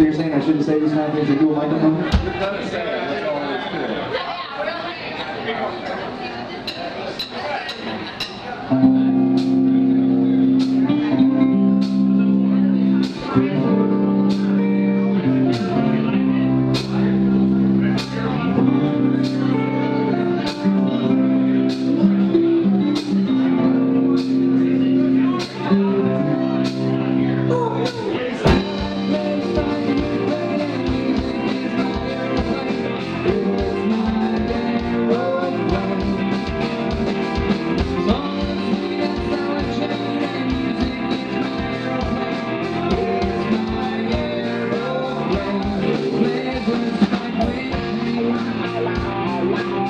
So you're saying? I shouldn't say these kind of things to dual microphones?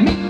Hit